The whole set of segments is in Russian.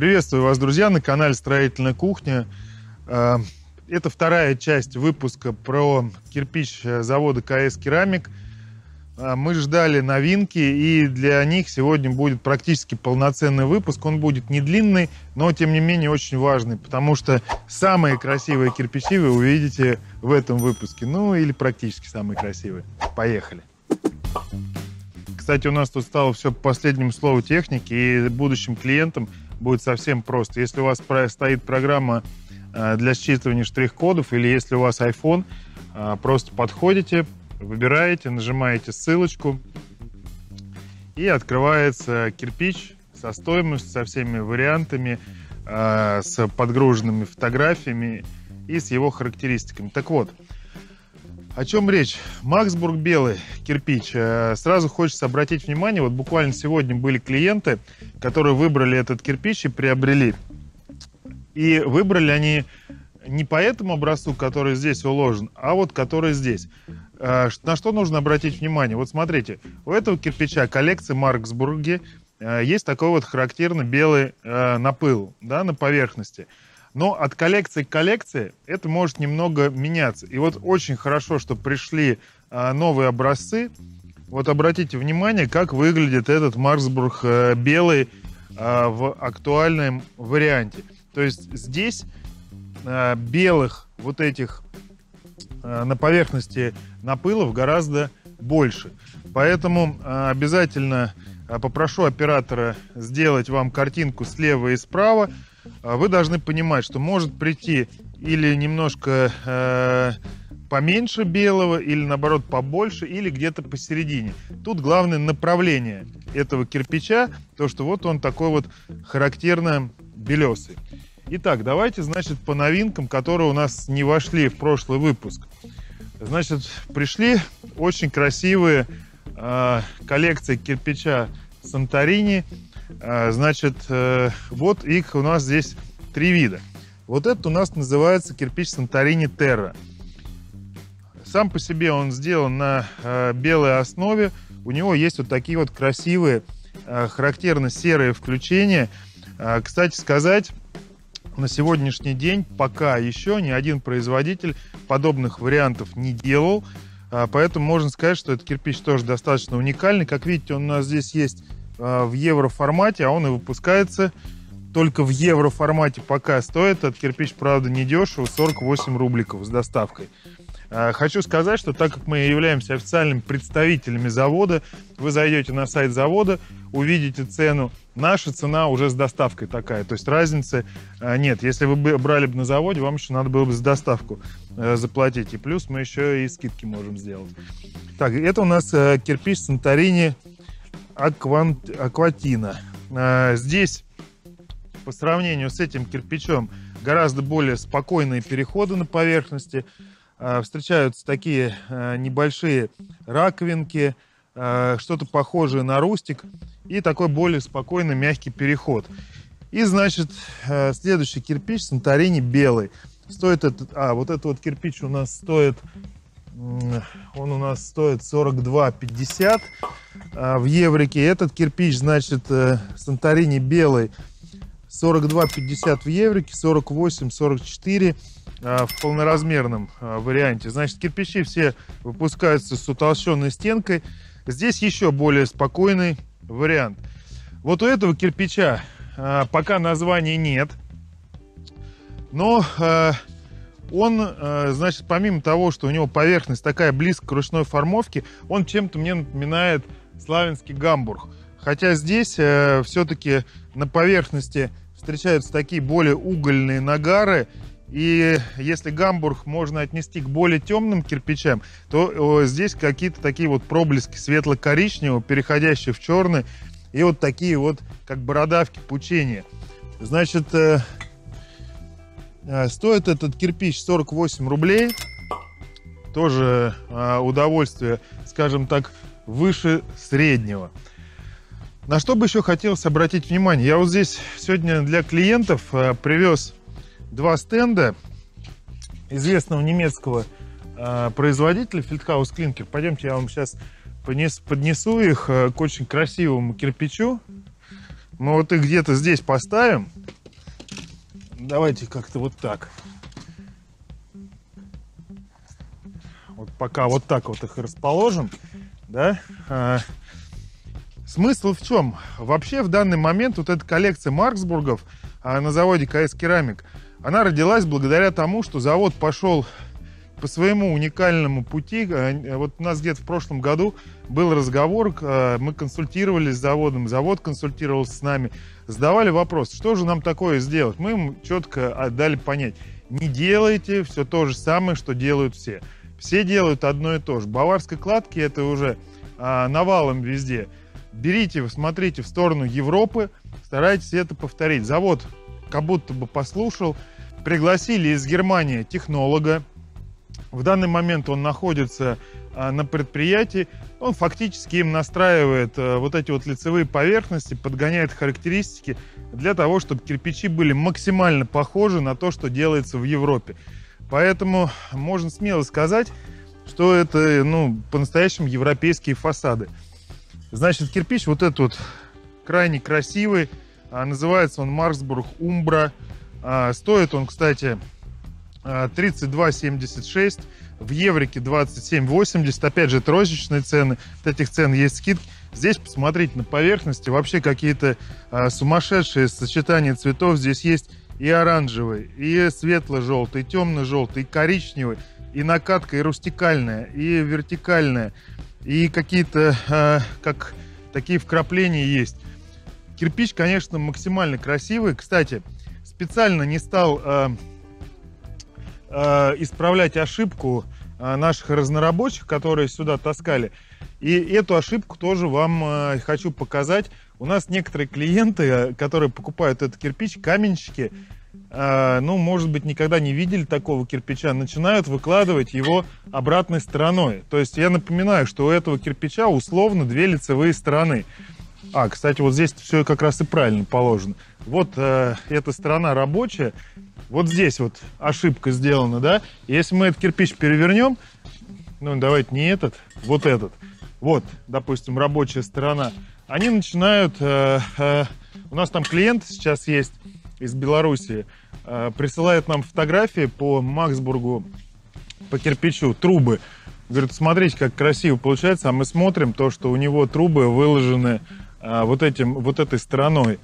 Приветствую вас, друзья, на канале Строительная кухня. Э, это вторая часть выпуска про кирпич завода КС Керамик. Э, мы ждали новинки, и для них сегодня будет практически полноценный выпуск. Он будет не длинный, но тем не менее очень важный, потому что самые красивые кирпичи вы увидите в этом выпуске. Ну или практически самые красивые. Поехали! Кстати, у нас тут стало все по последнему слову техники, и будущим клиентам будет совсем просто. Если у вас стоит программа э, для считывания штрих-кодов, или если у вас iPhone, э, просто подходите, выбираете, нажимаете ссылочку, и открывается кирпич со стоимостью, со всеми вариантами, э, с подгруженными фотографиями и с его характеристиками. Так вот, о чем речь? Максбург белый кирпич. Э, сразу хочется обратить внимание, вот буквально сегодня были клиенты, которые выбрали этот кирпич и приобрели. И выбрали они не по этому образцу, который здесь уложен, а вот который здесь. Э, на что нужно обратить внимание? Вот смотрите, у этого кирпича коллекции Марксбурги э, есть такой вот характерно белый напыл да, на поверхности. Но от коллекции к коллекции это может немного меняться. И вот очень хорошо, что пришли а, новые образцы. Вот обратите внимание, как выглядит этот Марсбург а, белый а, в актуальном варианте. То есть здесь а, белых вот этих а, на поверхности напылов гораздо больше. Поэтому а, обязательно а, попрошу оператора сделать вам картинку слева и справа вы должны понимать, что может прийти или немножко э, поменьше белого, или наоборот побольше, или где-то посередине. Тут главное направление этого кирпича, то что вот он такой вот характерно белесый. Итак, давайте, значит, по новинкам, которые у нас не вошли в прошлый выпуск. Значит, пришли очень красивые э, коллекции кирпича Санторини а, значит, э, вот их у нас здесь три вида. Вот этот у нас называется кирпич Санторини Терра. Сам по себе он сделан на э, белой основе. У него есть вот такие вот красивые, э, характерно серые включения. Кстати сказать, на сегодняшний день пока еще ни один производитель подобных вариантов не делал. Поэтому можно сказать, что этот кирпич тоже достаточно уникальный. Как видите, он у нас здесь есть в евроформате, а он и выпускается только в евроформате пока стоит. Этот кирпич, правда, не дешево, 48 рубликов с доставкой. Э, хочу сказать, что так как мы являемся официальными представителями завода, вы зайдете на сайт завода, увидите цену. Наша цена уже с доставкой такая, то есть разницы э, нет. Если вы брали бы на заводе, вам еще надо было бы за доставку заплатить. И плюс мы еще и скидки можем сделать. Так, это у нас кирпич Санторини аквант, акватина. А, здесь по сравнению с этим кирпичом гораздо более спокойные переходы на поверхности. А, встречаются такие а, небольшие раковинки, что-то похожее на рустик и такой более спокойный мягкий переход. И, значит, следующий кирпич Санторини белый. Стоит этот, а, вот этот вот кирпич у нас стоит он у нас стоит 42,50 а, в еврике. Этот кирпич, значит, э, Санторини белый 42,50 в еврике, 48-44 а, в полноразмерном а, варианте. Значит, кирпичи все выпускаются с утолщенной стенкой. Здесь еще более спокойный вариант. Вот у этого кирпича пока названия нет. Но он, э, значит, помимо того, что у него поверхность такая близкая к ручной формовке, он чем-то мне напоминает славянский гамбург. Хотя здесь э, все-таки на поверхности встречаются такие более угольные нагары, и если гамбург можно отнести к более темным кирпичам, то здесь какие-то такие вот проблески светло-коричневого, переходящие в черный, и вот такие вот, как бородавки, пучения. Значит, э, стоит этот кирпич 48 рублей. Тоже а, удовольствие, скажем так, выше среднего. На что бы еще хотелось обратить внимание. Я вот здесь сегодня для клиентов а, привез два стенда известного немецкого производителя Feldhaus Klinker. Пойдемте, я вам сейчас поднесу их к очень красивому кирпичу. Мы вот их где-то здесь поставим. Давайте как-то вот так. Вот пока вот так вот их расположим, да. А, смысл в чем? Вообще в данный момент вот эта коллекция Марксбургов а, на заводе КС Керамик, она родилась благодаря тому, что завод пошел по своему уникальному пути. А, вот у нас где-то в прошлом году был разговор, а, мы консультировались с заводом, завод консультировался с нами, задавали вопрос, что же нам такое сделать. Мы им четко дали понять, не делайте все то же самое, что делают все. Все делают одно и то же. Баварской кладки это уже а, навалом везде. Берите, смотрите в сторону Европы, старайтесь это повторить. Завод как будто бы послушал, пригласили из Германии технолога. В данный момент он находится а, на предприятии. Он фактически им настраивает а, вот эти вот лицевые поверхности, подгоняет характеристики для того, чтобы кирпичи были максимально похожи на то, что делается в Европе. Поэтому можно смело сказать, что это ну, по-настоящему европейские фасады. Значит, кирпич вот этот вот крайне красивый. А, называется он Марксбург Умбра. А, стоит он, кстати, 32,76. В еврике 27,80. Опять же, это розничные цены. Вот этих цен есть скидки. Здесь посмотрите на поверхности. Вообще какие-то а, сумасшедшие сочетания цветов. Здесь есть и оранжевый, и светло-желтый, и темно-желтый, и коричневый, и накатка, и рустикальная, и вертикальная, и какие-то, э, как такие вкрапления есть. Кирпич, конечно, максимально красивый. Кстати, специально не стал э, э, исправлять ошибку э, наших разнорабочих, которые сюда таскали. И эту ошибку тоже вам э, хочу показать. У нас некоторые клиенты, э, которые покупают этот кирпич, каменщики, э, ну, может быть, никогда не видели такого кирпича, начинают выкладывать его обратной стороной. То есть я напоминаю, что у этого кирпича условно две лицевые стороны. А, кстати, вот здесь все как раз и правильно положено. Вот э, эта сторона рабочая, вот здесь вот ошибка сделана, да? Если мы этот кирпич перевернем, ну, давайте не этот, вот этот, вот, допустим, рабочая сторона, они начинают... Э, э, у нас там клиент сейчас есть из Белоруссии, э, присылает нам фотографии по Максбургу, по кирпичу, трубы. Говорит, смотрите, как красиво получается, а мы смотрим то, что у него трубы выложены э, вот, этим, вот этой стороной.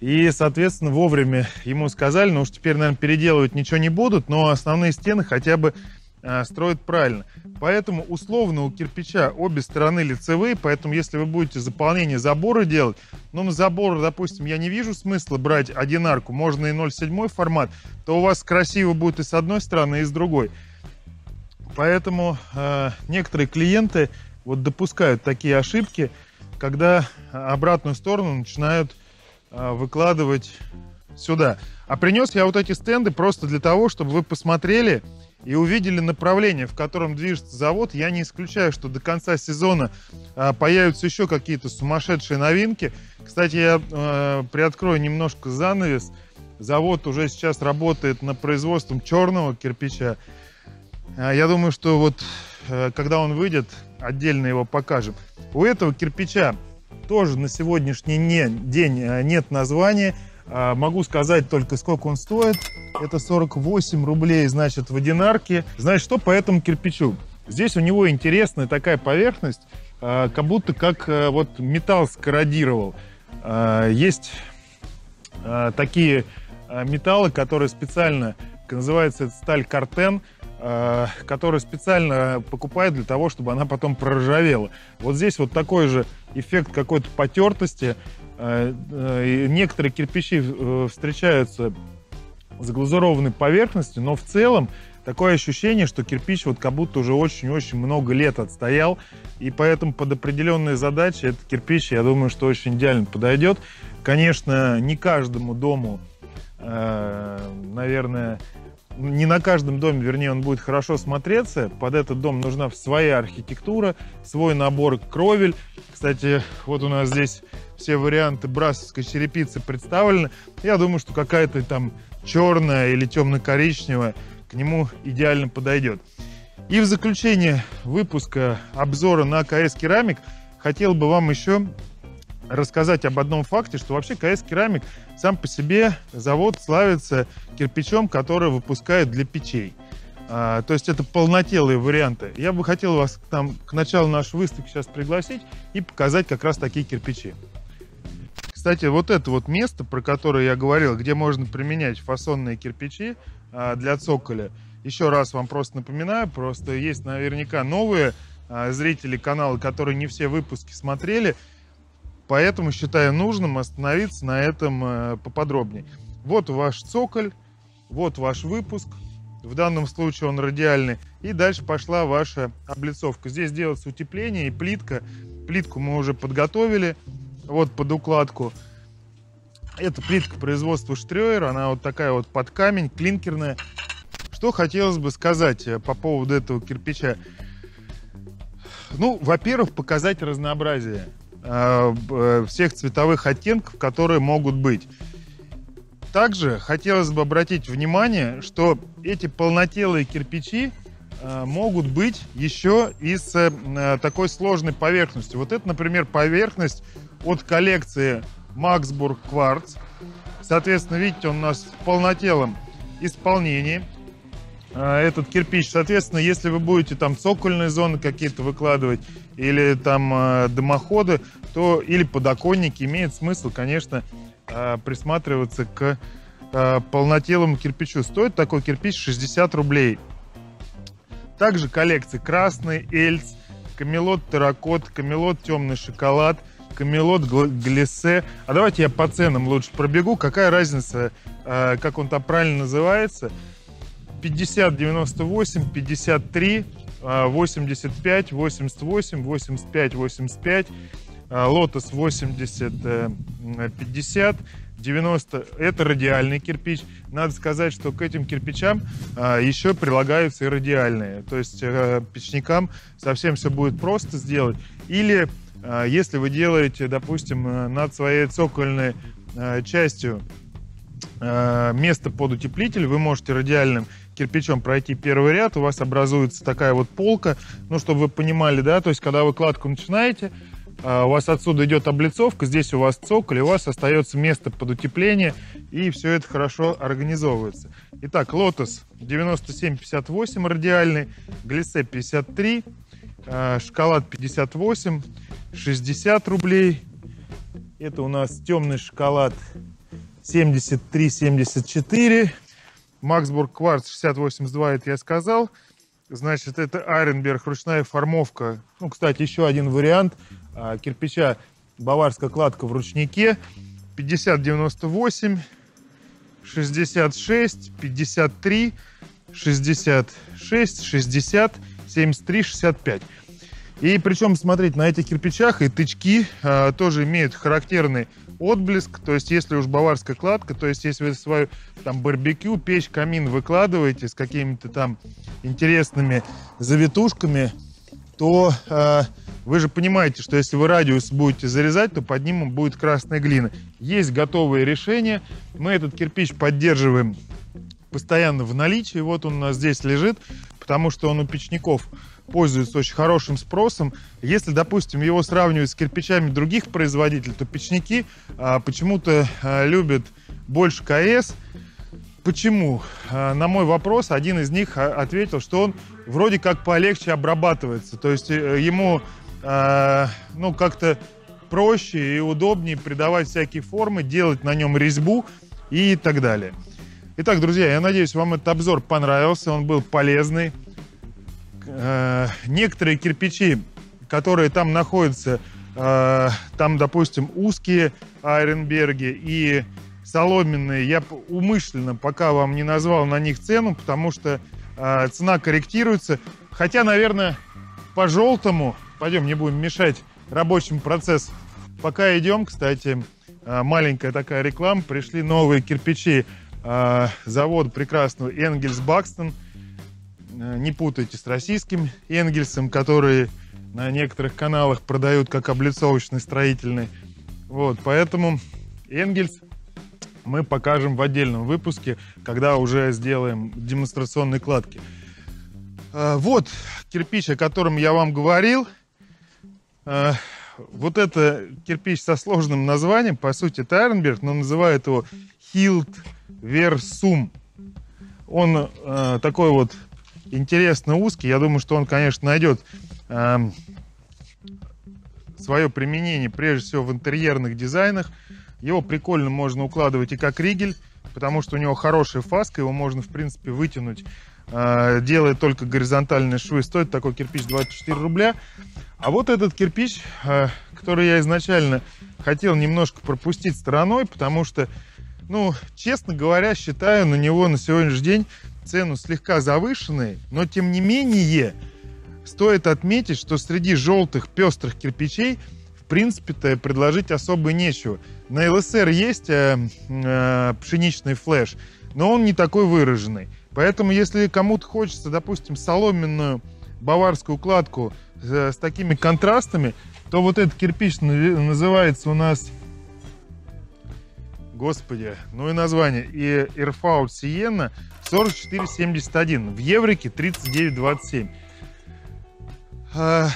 И, соответственно, вовремя ему сказали, ну уж теперь, наверное, переделывать ничего не будут, но основные стены хотя бы э, строят правильно. Поэтому условно у кирпича обе стороны лицевые, поэтому если вы будете заполнение забора делать, ну на забор, допустим, я не вижу смысла брать одинарку, можно и 0,7 формат, то у вас красиво будет и с одной стороны, и с другой. Поэтому э, некоторые клиенты вот допускают такие ошибки, когда обратную сторону начинают выкладывать сюда. А принес я вот эти стенды просто для того, чтобы вы посмотрели, и увидели направление, в котором движется завод, я не исключаю, что до конца сезона а, появятся еще какие-то сумасшедшие новинки. Кстати, я а, приоткрою немножко занавес. Завод уже сейчас работает на производством черного кирпича. А, я думаю, что вот а, когда он выйдет, отдельно его покажем. У этого кирпича тоже на сегодняшний день а, нет названия. А, могу сказать только, сколько он стоит. Это 48 рублей, значит, в одинарке. Значит, что по этому кирпичу? Здесь у него интересная такая поверхность, а, как будто как а, вот металл скорродировал. Есть такие металлы, которые специально, называется это сталь картен, которую специально покупают для того, чтобы она потом проржавела. Вот здесь вот такой же эффект какой-то потертости, Э, э, некоторые кирпичи э, встречаются с глазурованной поверхностью, но в целом такое ощущение, что кирпич вот как будто уже очень-очень много лет отстоял, и поэтому под определенные задачи этот кирпич, я думаю, что очень идеально подойдет. Конечно, не каждому дому, наверное, не на каждом доме, вернее, он будет хорошо смотреться. Под этот дом нужна своя архитектура, свой набор кровель. Кстати, вот у нас здесь все варианты брасовской черепицы представлены. Я думаю, что какая-то там черная или темно-коричневая к нему идеально подойдет. И в заключение выпуска обзора на КС Керамик хотел бы вам еще рассказать об одном факте, что вообще КС Керамик сам по себе завод славится кирпичом, который выпускает для печей. А, то есть это полнотелые варианты. Я бы хотел вас там к началу нашей выставки сейчас пригласить и показать как раз такие кирпичи. Кстати, вот это вот место, про которое я говорил, где можно применять фасонные кирпичи а, для цоколя. Еще раз вам просто напоминаю, просто есть наверняка новые а, зрители канала, которые не все выпуски смотрели. Поэтому считаю нужным остановиться на этом а, поподробнее. Вот ваш цоколь, вот ваш выпуск. В данном случае он радиальный. И дальше пошла ваша облицовка. Здесь делается утепление и плитка. Плитку мы уже подготовили. Вот под укладку. Это плитка производства Штрёер. Она вот такая вот под камень, клинкерная. Что хотелось бы сказать э, по поводу этого кирпича. Ну, во-первых, показать разнообразие э, э, всех цветовых оттенков, которые могут быть. Также хотелось бы обратить внимание, что эти полнотелые кирпичи э, могут быть еще из э, такой сложной поверхности. Вот это, например, поверхность от коллекции Максбург Кварц. Соответственно, видите, он у нас в полнотелом исполнении. Э, этот кирпич, соответственно, если вы будете там цокольные зоны какие-то выкладывать или там дымоходы, то или подоконники, имеет смысл, конечно, Э, присматриваться к э, полнотелому кирпичу. Стоит такой кирпич 60 рублей. Также коллекции красный, эльц, камелот терракот, камелот темный шоколад, камелот глиссе. А давайте я по ценам лучше пробегу. Какая разница, э, как он там правильно называется? 50, 98, 53, 85, 88, 85, 85, Лотос 80, 50, 90 это радиальный кирпич. Надо сказать, что к этим кирпичам а, еще прилагаются и радиальные. То есть а, печникам совсем все будет просто сделать. Или а, если вы делаете, допустим, э, над своей цокольной а, частью место под утеплитель, вы можете радиальным кирпичом пройти первый ряд, у вас образуется такая вот полка, ну, чтобы вы понимали, да, то есть, когда вы кладку начинаете, а, у вас отсюда идет облицовка, здесь у вас цоколь, у вас остается место под утепление, и все это хорошо организовывается. Итак, Lotus 9758 радиальный, Глиссе 53, а, шоколад 58, 60 рублей. Это у нас темный шоколад 73-74. Максбург кварц 6082, это я сказал. Значит, это Айренберг, ручная формовка. Ну, кстати, еще один вариант а, кирпича баварская кладка в ручнике. 5098, 66, 53, 66, 60, 73, 65. И причем, смотрите, на этих кирпичах и тычки а, тоже имеют характерный отблеск. То есть, если уж баварская кладка, то есть, если вы свою там барбекю, печь, камин выкладываете с какими-то там интересными завитушками, то э, вы же понимаете, что если вы радиус будете зарезать, то под ним будет красная глина. Есть готовые решения. Мы этот кирпич поддерживаем постоянно в наличии. Вот он у нас здесь лежит, потому что он у печников пользуется очень хорошим спросом. Если, допустим, его сравнивать с кирпичами других производителей, то печники а, почему-то а, любят больше КС. Почему? А, на мой вопрос один из них а, ответил, что он вроде как полегче обрабатывается. То есть э, ему а, ну, как-то проще и удобнее придавать всякие формы, делать на нем резьбу и так далее. Итак, друзья, я надеюсь, вам этот обзор понравился, он был полезный. Э, некоторые кирпичи, которые там находятся, э, там, допустим, узкие Айренберги и соломенные, я умышленно пока вам не назвал на них цену, потому что э, цена корректируется. Хотя, наверное, по желтому, пойдем, не будем мешать рабочим процесс. Пока идем, кстати, маленькая такая реклама, пришли новые кирпичи завода прекрасного Энгельс Бакстон – Э, не путайте с российским Энгельсом, который на некоторых каналах продают как облицовочный строительный. Вот, поэтому Энгельс мы покажем в отдельном выпуске, когда уже сделаем демонстрационные кладки. Э, вот кирпич, о котором я вам говорил. Э, вот это кирпич со сложным названием, по сути, это Айренберг, но называют его Хилт Версум. Он э, такой вот интересно узкий. Я думаю, что он, конечно, найдет э, свое применение, прежде всего, в интерьерных дизайнах. Его прикольно можно укладывать и как ригель, потому что у него хорошая фаска, его можно, в принципе, вытянуть, э, делая только горизонтальные швы. Стоит такой кирпич 24 рубля. А вот этот кирпич, э, который я изначально хотел немножко пропустить стороной, потому что, ну, честно говоря, считаю на него на сегодняшний день цену слегка завышенной, но тем не менее стоит отметить, что среди желтых пестрых кирпичей в принципе-то предложить особо нечего. На ЛСР есть э, э, пшеничный флеш, но он не такой выраженный. Поэтому, если кому-то хочется, допустим, соломенную баварскую укладку с, с такими контрастами, то вот этот кирпич называется у нас... Господи, ну и название. И Ирфаут Сиена 44,71. В еврике 39,27. А,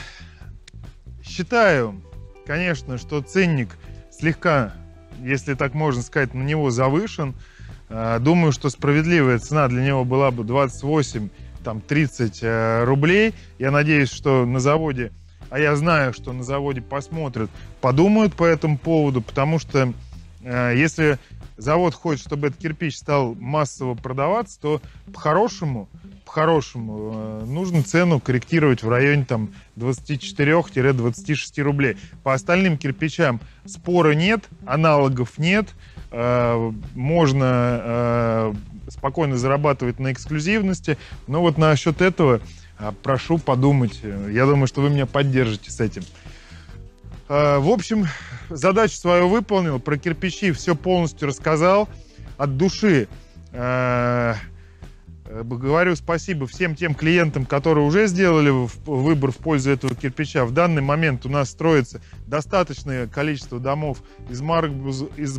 считаю, конечно, что ценник слегка, если так можно сказать, на него завышен. А, думаю, что справедливая цена для него была бы 28 там 30 э, рублей. Я надеюсь, что на заводе, а я знаю, что на заводе посмотрят, подумают по этому поводу, потому что если завод хочет, чтобы этот кирпич стал массово продаваться, то по-хорошему, по-хорошему э, нужно цену корректировать в районе там 24-26 рублей. По остальным кирпичам спора нет, аналогов нет, можно спокойно зарабатывать на эксклюзивности. Но вот насчет этого прошу подумать. Я думаю, что вы меня поддержите с этим. А, в общем, задачу свою выполнил. Про кирпичи все полностью рассказал. От души а, говорю спасибо всем тем клиентам, которые уже сделали выбор в пользу этого кирпича. В данный момент у нас строится достаточное количество домов из,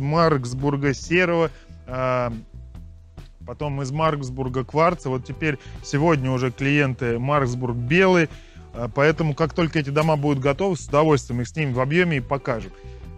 Марксбурга серого, потом из Марксбурга кварца. Вот теперь сегодня уже клиенты Марксбург белый. А, поэтому, как только эти дома будут готовы, с удовольствием их снимем в объеме и покажем.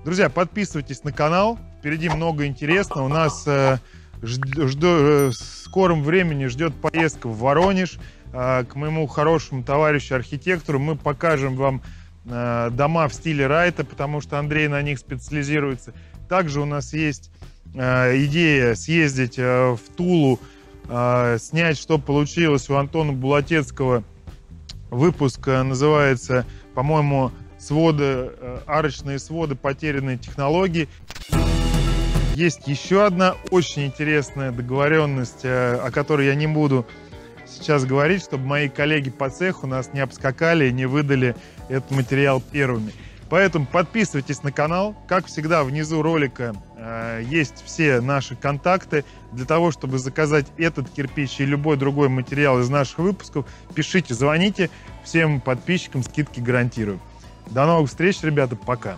Друзья, подписывайтесь на канал. Впереди много интересного. У нас э, жду, э, в скором времени ждет поездка в Воронеж э, к моему хорошему товарищу архитектору. Мы покажем вам э, дома в стиле Райта, потому что Андрей на них специализируется. Также у нас есть Э, идея съездить э, в Тулу, э, снять, что получилось у Антона Булатецкого. Выпуск называется, по-моему, своды, арочные своды потерянной технологии. Есть еще одна очень интересная договоренность, о которой я не буду сейчас говорить, чтобы мои коллеги по цеху нас не обскакали и не выдали этот материал первыми. Поэтому подписывайтесь на канал. Как всегда, внизу ролика э, есть все наши контакты. Для того, чтобы заказать этот кирпич и любой другой материал из наших выпусков, пишите, звоните. Всем подписчикам скидки гарантирую. До новых встреч, ребята. Пока.